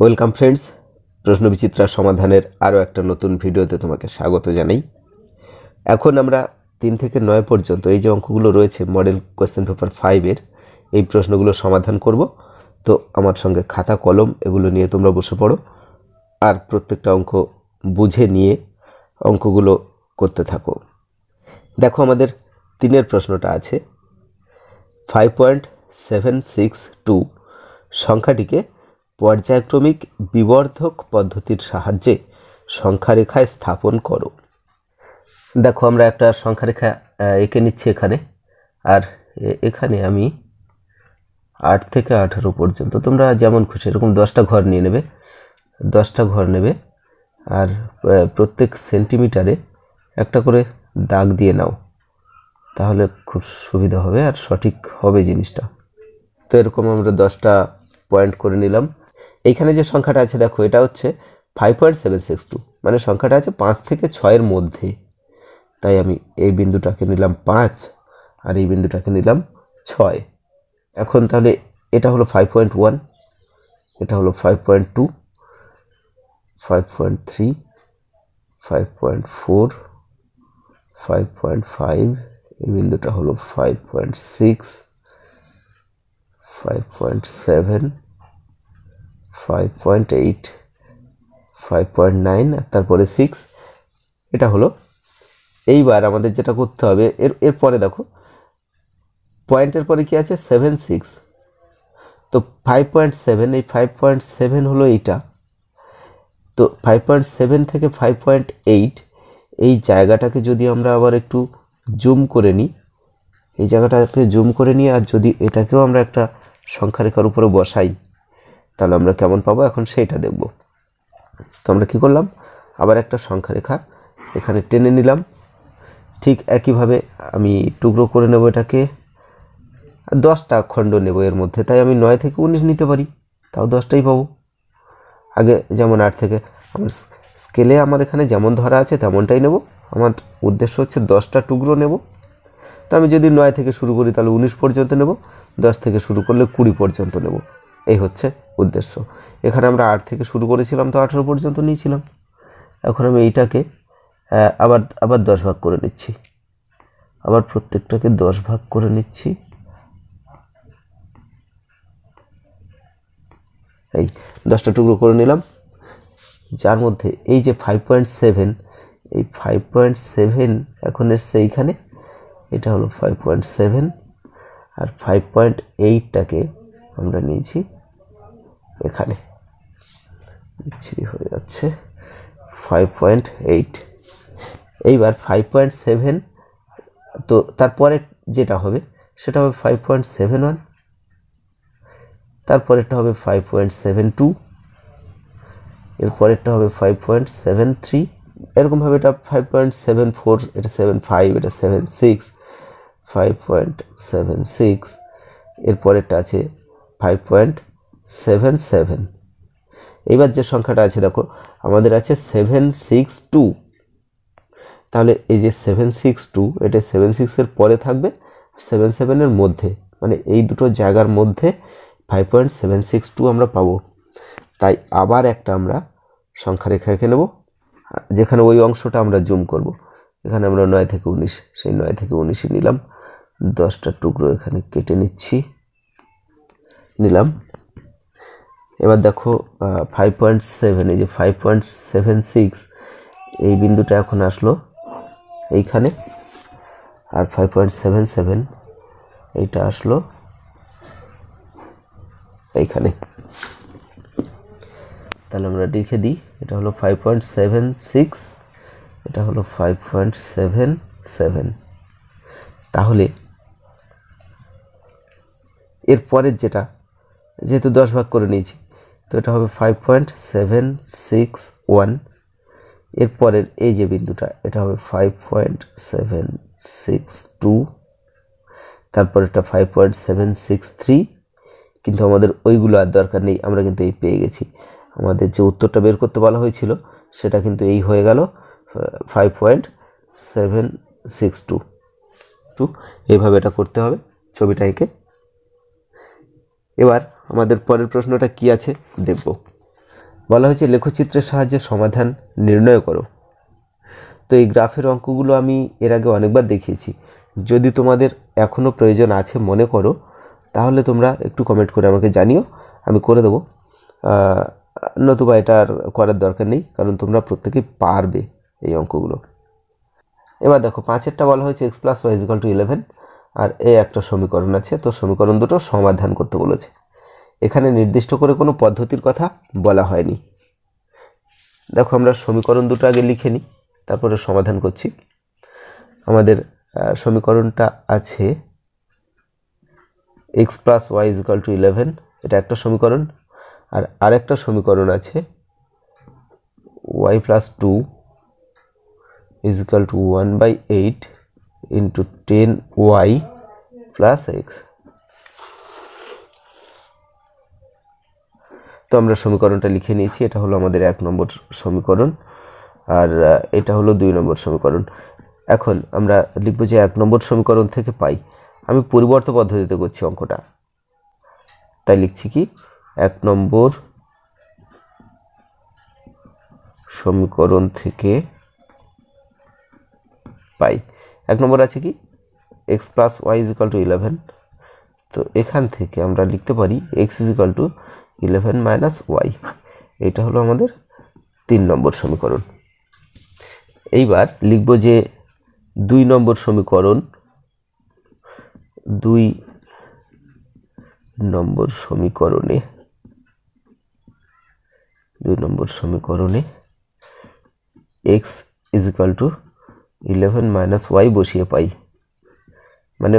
Welcome friends প্রশ্ন বিচিত্রা সমাধানের আরও একটা নতুন ভিডিওতে তোমাকে স্বাগত জানাই। এখন আমরা তিন থেকে নয় পর্যন্ত এই যে অঙ্কগুলো রয়েছে মডেল কোয়েশ্চেন পেপার ফাইভের এই প্রশ্নগুলো সমাধান করব। তো আমার সঙ্গে খাতা, কলম এগুলো নিয়ে তোমরা বসে পড়ো। আর প্রত্যেকটা অঙ্ক বুঝে নিয়ে অঙ্কগুলো করতে থাকো। দেখো, আমাদের তিনের প্রশ্নটা আছে। Five point seven six two সংখ্যাটিকে পর্যায়ক্রমিক বিবর্ধক পদ্ধতির সাহায্যে সংখ্যারেখায় স্থাপন করো। দেখো, আমরা একটা সংখ্যারেখা এঁকে নিচ্ছি এখানে। আর এখানে আমি আট থেকে আঠারো পর্যন্ত, তোমরা যেমন খুশি, এরকম দশটা ঘর নিয়ে নেবে। দশটা ঘর নেবে আর প্রত্যেক সেন্টিমিটারে একটা করে দাগ দিয়ে নাও। তাহলে খুব সুবিধা হবে আর সঠিক হবে জিনিসটা। তো এরকম আমরা দশটা পয়েন্ট করে নিলাম। এইখানে যে সংখ্যাটা আছে, দেখো, এটা হচ্ছে five point seven six two মানে সংখ্যাটা আছে পাঁচ থেকে ছয়ের মধ্যে। তাই আমি এই বিন্দুটাকে নিলাম পাঁচ আর এই বিন্দুটাকে নিলাম ছয়। এখন তাহলে এটা হলো ফাইভ পয়েন্ট ওয়ান এটা হলো five point two five point three five point four five point five এই বিন্দুটা হলো five point six five point seven five point eight five point nine তারপরে সিক্স এটা হলো এইবার আমাদের যেটা করতে হবে, এর এরপরে দেখো, পয়েন্টের পরে কি আছে? সেভেন সিক্স তো ফাইভ পয়েন্ট সেভেন এই ফাইভ পয়েন্ট সেভেন হলো এইটা, তো ফাইভ পয়েন্ট সেভেন থেকে ফাইভ পয়েন্ট এইট এই জায়গাটাকে যদি আমরা আবার একটু জুম করে নিই, এই জায়গাটাকে জুম করে নিই আর যদি এটাকেও আমরা একটা সংখ্যারেখার উপরে বসাই তাহলে আমরা কেমন পাবো? এখন সেইটা দেখব। তো আমরা কী করলাম? আবার একটা সংখ্যারেখা এখানে টেনে নিলাম। ঠিক একইভাবে আমি টুকরো করে নেব এটাকে। দশটা খণ্ড নেব এর মধ্যে। তাই আমি নয় থেকে উনিশ নিতে পারি। তাও দশটাই পাবো। আগে যেমন আট থেকে আমার স্কেলে আমার এখানে যেমন ধরা আছে তেমনটাই নেব। আমার উদ্দেশ্য হচ্ছে দশটা টুকরো নেব। তো আমি যদি নয় থেকে শুরু করি তাহলে উনিশ পর্যন্ত নেব। দশ থেকে শুরু করলে কুড়ি পর্যন্ত নেব। এই হচ্ছে উদ্দেশ্য। এখানে আমরা আট থেকে শুরু করেছিলাম, তো আঠেরো পর্যন্ত নিয়েছিলাম। এখন আমি এইটাকে আবার আবার দশ ভাগ করে নিচ্ছি। আবার প্রত্যেকটাকে দশ ভাগ করে নিচ্ছি। এই দশটা টুকরো করে নিলাম। যার মধ্যে এই যে ফাইভ পয়েন্ট সেভেন এই ফাইভ পয়েন্ট সেভেন এখন এসছে এইখানে এটা হলো ফাইভ পয়েন্ট সেভেন আর ফাইভ পয়েন্ট এইটটাকে আমরা নিয়েছি। এখানে। বিচ্ছিরি হয়ে যাচ্ছে। ফাইভ পয়েন্ট এইট এইবার ফাইভ পয়েন্ট সেভেন তো তারপরে যেটা হবে, সেটা হবে ফাইভ পয়েন্ট সেভেন ওয়ান তারপরেরটা হবে ফাইভ পয়েন্ট সেভেন টু এরপরেরটা হবে ফাইভ পয়েন্ট সেভেন থ্রি এরকমভাবে এটা ফাইভ পয়েন্ট সেভেন ফোর এটা সেভেন ফাইভ এটা seven six five point seven six এরপরেরটা আছে ফাইভ পয়েন্ট সেভেন সেভেন এবার যে সংখ্যাটা আছে, দেখো, আমাদের আছে সেভেন সিক্স টু তাহলে এই যে সেভেন সিক্স টু এটা সেভেন সিক্সের পরে থাকবে সেভেন সেভেনের মধ্যে। মানে এই দুটো জায়গার মধ্যে five point seven six two আমরা পাবো। তাই আবার একটা আমরা সংখ্যা রেখা এঁকে নেব, যেখানে ওই অংশটা আমরা জুম করব। এখানে আমরা নয় থেকে উনিশ, সেই নয় থেকে উনিশে নিলাম। দশটা টুকরো এখানে কেটে নিচ্ছি। নিলাম। এবার দেখো ফাইভ পয়েন্ট সেভেন এই যে ফাইভ পয়েন্ট সেভেন সিক্স এই বিন্দুটা এখন আসলো এইখানে। আর ফাইভ পয়েন্ট সেভেন সেভেন এইটা আসলো এইখানে। তাহলে আমরা লিখে দিই, এটা হলো ফাইভ পয়েন্ট সেভেন সিক্স এটা হলো ফাইভ পয়েন্ট সেভেন সেভেন তাহলে এর পরের যেটা, যেহেতু দশ ভাগ করে নিয়েছি তো এটা হবে five point seven six one এরপরের এই যে বিন্দুটা, এটা হবে five point seven six two তারপর এটা five point seven six three কিন্তু আমাদের ওইগুলো আর দরকার নেই, আমরা কিন্তু এই পেয়ে গেছি। আমাদের যে উত্তরটা বের করতে বলা হয়েছিল, সেটা কিন্তু এই হয়ে গেল five point seven six two two এইভাবে এটা করতে হবে, ছবিটা এঁকে এবার আমাদের পরের প্রশ্নটা কি আছে দেখব। বলা হয়েছে, লেখচিত্রের সাহায্যে সমাধান নির্ণয় করো। তো এই গ্রাফের অঙ্কগুলো আমি এর আগে অনেকবার দেখিয়েছি। যদি তোমাদের এখনও প্রয়োজন আছে মনে করো, তাহলে তোমরা একটু কমেন্ট করে আমাকে জানিও, আমি করে দেবো। নতুবা এটা আর করার দরকার নেই, কারণ তোমরা প্রত্যেকেই পারবে এই অঙ্কগুলো। এবার দেখো, পাঁচেরটা বলা হয়েছে x plus y is equal to eleven আর এই একটা সমীকরণ আছে, তো সমীকরণ দুটো সমাধান করতে বলেছে। এখানে নির্দিষ্ট করে কোনো পদ্ধতির কথা বলা হয়নি। দেখো আমরা সমীকরণ দুটো আগে লিখে নিই, তারপরে সমাধান করছি। আমাদের সমীকরণটা আছে x plus y is equal to eleven এটা একটা সমীকরণ। আর আরেকটা সমীকরণ আছে y plus two is equal to one by eight ten y plus x তো আমরা সমীকরণটা লিখে নিয়েছি, এটা হলো আমাদের এক নম্বর সমীকরণ, আর এটা হলো দুই নম্বর সমীকরণ। এখন আমরা লিখব যে এক নম্বর সমীকরণ থেকে পাই। আমি পরিবর্ত পদ্ধতিতে করছি অঙ্কটা। তাই লিখছি কি? এক নম্বর সমীকরণ থেকে পাই। এক নম্বর আছে কি? X plus y is equal to eleven তো এখান থেকে আমরা লিখতে পারি x is equal to eleven minus y এটা হলো আমাদের তিন নম্বর সমীকরণ। এইবার লিখব যে দুই নম্বর সমীকরণ, দুই নম্বর সমীকরণে, দুই নম্বর সমীকরণে x is equal to eleven minus y বসিয়ে পাই। মানে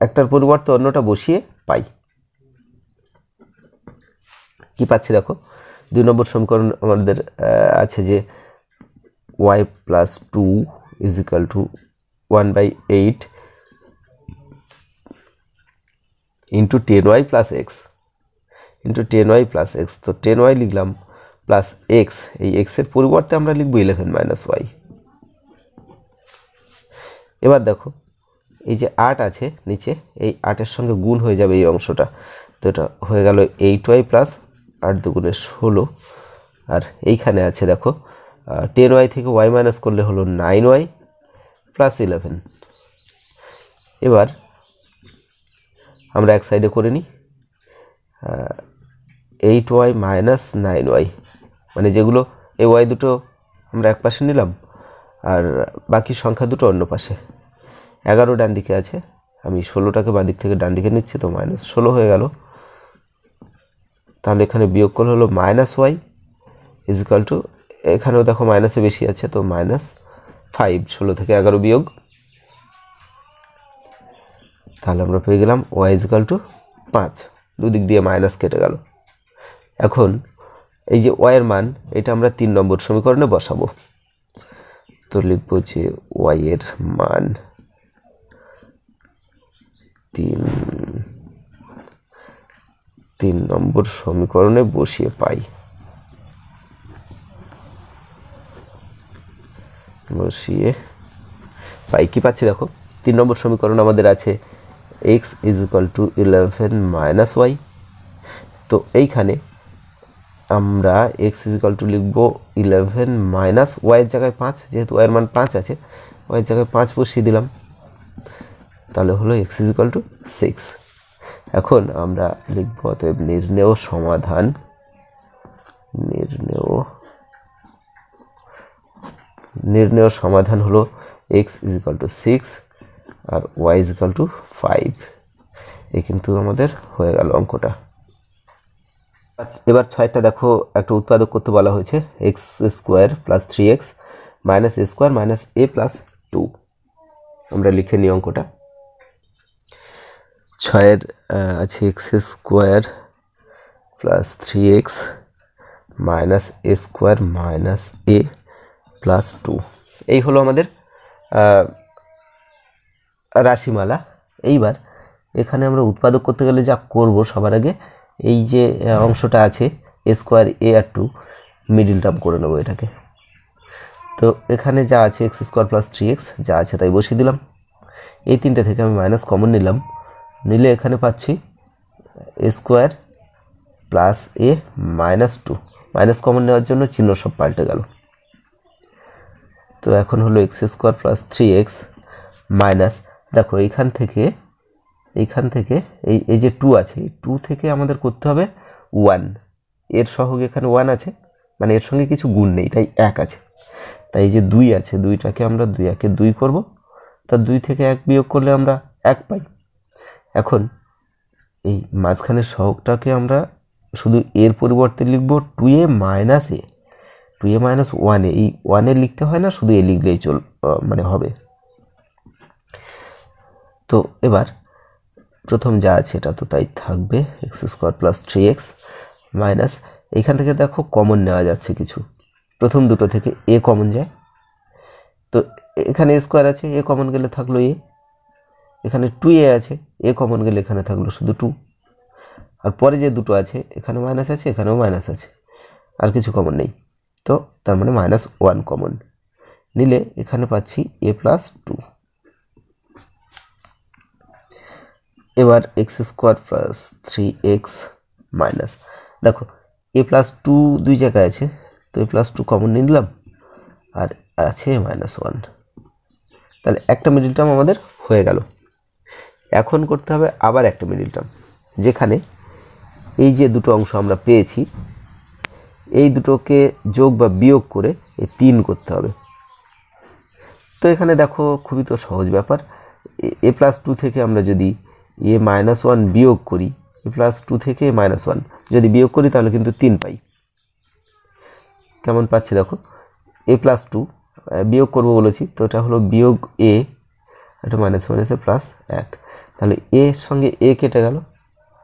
একটার পরিবর্তে অন্যটা বসিয়ে পাই। কি পাচ্ছি দেখো? দুই নম্বর সমীকরণ আমাদের আছে যে y plus two is equal to one by eight into ten y plus x into ten y plus x তো টেন ওয়াই লিখলাম প্লাস এক্স এই এক্সের পরিবর্তে আমরা লিখব ইলেভেন মাইনাস ওয়াই এবার দেখো, এই যে আট আছে নিচে, এই আটের সঙ্গে গুণ হয়ে যাবে এই অংশটা। তো এটা হয়ে গেল এইট ওয়াই প্লাস আট দুগুণে ষোলো। আর এইখানে আছে দেখো টেন ওয়াই থেকে ওয়াই মাইনাস করলে হলো নাইন ওয়াই প্লাস ইলেভেন এবার আমরা এক সাইডে করে নিই eight y minus nine y মানে যেগুলো এই ওয়াই দুটো আমরা এক পাশে নিলাম, আর বাকি সংখ্যা দুটো অন্য পাশে। এগারো ডান দিকে আছে। আমি ষোলোটাকে বাঁ দিক থেকে ডান দিকে নিচ্ছি, তো মাইনাস ষোলো হয়ে গেল। তাহলে এখানে বিয়োগফল হলো মাইনাস ওয়াই ইজিক্যাল টু, এখানেও দেখো মাইনাসে বেশি আছে, তো মাইনাস ফাইভ, ষোলো থেকে এগারো বিয়োগ। তাহলে আমরা পেয়ে গেলাম ওয়াই ইজিক্যাল টু পাঁচ, দুদিক দিয়ে মাইনাস কেটে গেল। এখন এই যে ওয়াইয়ের মান, এটা আমরা তিন নম্বর সমীকরণে বসাবো। তো লিখব যে ওয়াইয়ের মান তিন তিন নম্বর সমীকরণে বসিয়ে পাই। বসিয়ে পাই। কি পাচ্ছি দেখো? তিন নম্বর সমীকরণ আমাদের আছে x is equal to eleven minus y তো এইখানে আমরা এক্স ইজ ইকাল টু লিখব ইলেভেন মাইনাস ওয়াইয়ের জায়গায় পাঁচ, যেহেতু ওয়াইয়ের মান পাঁচ আছে ওয়াইয়ের জায়গায় পাঁচ বসিয়ে দিলাম। তাহলে হলো x is equal to six এখন আমরা লিখব অতএব নির্ণেয় সমাধান। নির্ণেয় নির্ণেয় সমাধান হলো x is equal to six R y is equal to five এ কিন্তু আমাদের হয়ে গেল অঙ্কটা। এবার ছয়টা দেখো, একটা উৎপাদক করতে বলা হয়েছে x square plus three x minus a square minus a plus two আমরা লিখে নিই অঙ্কটা। ছয়ের আছে x square plus three x minus a square minus a plus two এই হলো আমাদের রাশিমালা। এইবার এখানে আমরা উৎপাদক করতে গেলে যা করব সবার আগে, এই যে অংশটা আছে এ স্কোয়ার এ আর টু মিডিল টার্ম করে নেব এটাকে। তো এখানে যা আছে x square plus three x যা আছে তাই বসিয়ে দিলাম। এই তিনটে থেকে আমি মাইনাস কমন নিলাম। নিলে এখানে পাচ্ছি a square plus a minus two minus common নেওয়ার জন্য চিহ্ন সব পাল্টে গেল। তো এখন হলো x square plus three x minus দেখো, এইখান থেকে এইখান থেকে, এই এই যে টু আছে, এই টু থেকে আমাদের করতে হবে ওয়ানের সহগ এখানে ওয়ান আছে মানে এর সঙ্গে কিছু গুণ নেই, তাই এক আছে। তাই এই যে দুই আছে, দুইটাকে আমরা দুই, একে দুই করব। তা দুই থেকে এক বিয়োগ করলে আমরা এক পাই। এখন এই মাঝখানের সহগটাকে আমরা শুধু এর পরিবর্তে লিখব two a minus a two a minus ওয়ানে এই ওয়ানে লিখতে হয় না, শুধু এ লিখলেই চল মানে হবে। তো এবার প্রথম যা আছে এটা তো তাই থাকবে x square plus three x minus এইখান থেকে দেখো কমন নেওয়া যাচ্ছে কিছু। প্রথম দুটো থেকে এ কমন যায়। তো এখানে স্কোয়ার আছে এ কমন গেলে থাকল এ এখানে টু এ আছে এ কমন গেলে এখানে থাকল শুধু টু আর পরে যে দুটো আছে, এখানে মাইনাস আছে, এখানেও মাইনাস আছে। আর কিছু কমন নেই। তো তার মানে মাইনাস ওয়ান কমন নিলে এখানে পাচ্ছি এ প্লাস টু এবার x square plus three x minus দেখো এ প্লাস টু দুই জায়গায় আছে, তো এ প্লাস টু কমন নিয়ে নিলাম। আর আছে মাইনাস ওয়ান তাহলে একটা মিডিল টার্ম আমাদের হয়ে গেল। এখন করতে হবে আবার একটা মিডিল টার্ম যেখানে এই যে দুটো অংশ আমরা পেয়েছি, এই দুটোকে যোগ বা বিয়োগ করে এই তিন করতে হবে। তো এখানে দেখো খুবই তো সহজ ব্যাপার, এ প্লাস টু থেকে আমরা যদি এ মাইনাস ওয়ান বিয়োগ করি, এ প্লাস টু থেকে মাইনাস ওয়ান যদি বিয়োগ করি তাহলে কিন্তু তিন পাই। কেমন পাচ্ছি দেখো? এ প্লাস টু বিয়োগ করব বলেছি, তো এটা হলো বিয়োগ এ, এটা মাইনাস মাইনাসে প্লাস এক। তাহলে এ সঙ্গে এ কেটে গেল,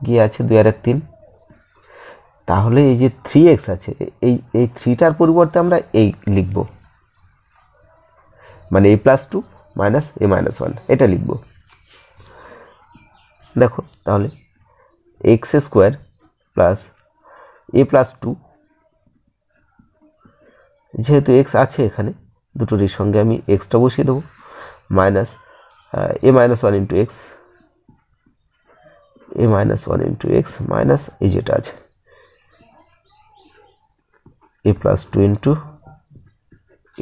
গিয়ে আছে দুই আর এক তিন। তাহলে এই যে থ্রি এক্স আছে, এই এই থ্রিটার পরিবর্তে আমরা এই লিখব। মানে a plus two minus a minus one এটা লিখব। দেখো, তাহলে x square plus a plus two যেহেতু এক্স আছে এখানে, দুটোরই সঙ্গে আমি এক্সটা বসিয়ে দেবো। Minus a minus one into x a minus one into x minus এই যেটা আছে। A plus two into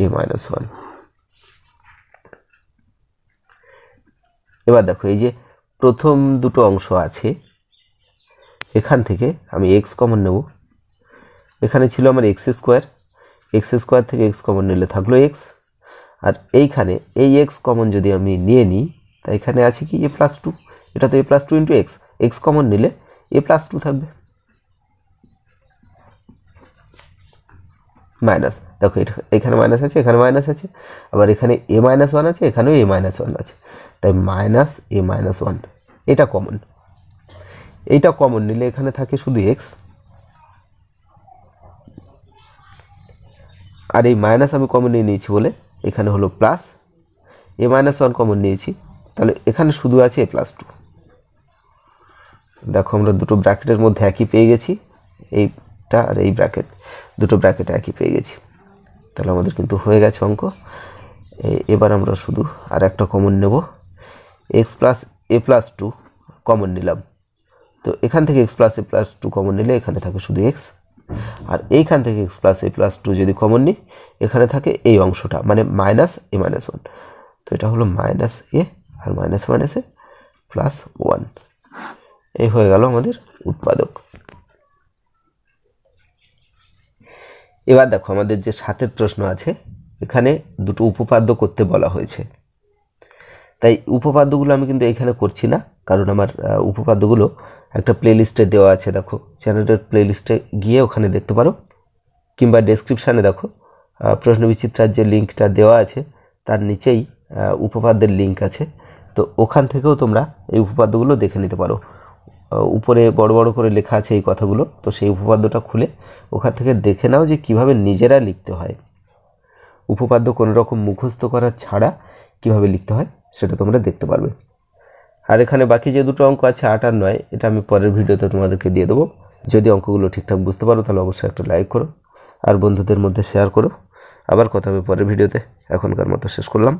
a minus one এবার দেখো, এই যে প্রথম দুটো অংশ আছে, এখান থেকে আমি এক্স কমন নেব। এখানে ছিল আমার এক্স স্কোয়ার এক্স স্কোয়ার থেকে এক্স কমন নিলে থাকল এক্স আর এইখানে এই এক্স কমন যদি আমি নিয়ে নিই, তা এখানে আছে কি? এ প্লাস টু এটা তো a plus two into x x common নিলে এ প্লাস টু থাকবে। মাইনাস দেখো এখানে মাইনাস আছে, এখানে মাইনাস আছে, আবার এখানে এ মাইনাস ওয়ান আছে, এখানেও এ মাইনাস ওয়ান আছে। তাই মাইনাস এ মাইনাস ওয়ান এটা কমন এইটা কমন নিলে এখানে থাকে শুধু এক্স আর এই মাইনাস আমি কমন নিয়ে নিয়েছি বলে এখানে হলো plus a minus one common নিয়েছি। তাহলে এখানে শুধু আছে এ প্লাস টু দেখো আমরা দুটো ব্র্যাকেটের মধ্যে একই পেয়ে গেছি, এইটা আর এই ব্র্যাকেট, দুটো ব্র্যাকেট একই পেয়ে গেছি। তাহলে আমাদের কিন্তু হয়ে গেছে অঙ্ক। এবার আমরা শুধু আর একটা কমন নেব। X plus a plus two common নিলাম। তো এখান থেকে x plus a plus two common নিলে এখানে থাকে শুধু এক্স আর এইখান থেকে x plus a plus two যদি কমন নিই, এখানে থাকে এই অংশটা মানে মাইনাস এ মাইনাস ওয়ান তো এটা হলো minus a R minus minus a plus one এই হয়ে গেল আমাদের উৎপাদক। এবার দেখো আমাদের যে সাতের প্রশ্ন আছে এখানে দুটো উপপাদ্য করতে বলা হয়েছে। তাই উপপাদ্যগুলো আমি কিন্তু এখানে করছি না কারণ আমার উপপাদ্যগুলো একটা প্লেলিস্টে দেওয়া আছে দেখো। চ্যানেলের প্লেলিস্টে গিয়ে ওখানে দেখতে পারো। কিংবা ডেসক্রিপশানে দেখো। আহ, প্রশ্ন বিচিত্রার যে লিঙ্কটা দেওয়া আছে তার নিচেই উপপাদ্যের লিঙ্ক আছে। তো ওখান থেকেও তোমরা এই উপপাদ্যগুলো দেখে নিতে পারো। উপরে বড় বড় করে লেখা আছে এই কথাগুলো। তো সেই উপপাদ্যটা খুলে ওখান থেকে দেখে নাও যে কীভাবে নিজেরা লিখতে হয়। উপপাদ্য কোনো রকম মুখস্থ করা ছাড়া কীভাবে লিখতে হয় সেটা তোমরা দেখতে পারবে। আর এখানে বাকি যে দুটো অঙ্ক আছে, আট আর নয়, এটা আমি পরের ভিডিওতে তোমাদেরকে দিয়ে দেবো। যদি অঙ্কগুলো ঠিকঠাক বুঝতে পারো, তাহলে অবশ্যই একটা লাইক করো। আর বন্ধুদের মধ্যে শেয়ার করো। আবার কথা হবে পরের ভিডিওতে। এখনকার মতো শেষ করলাম।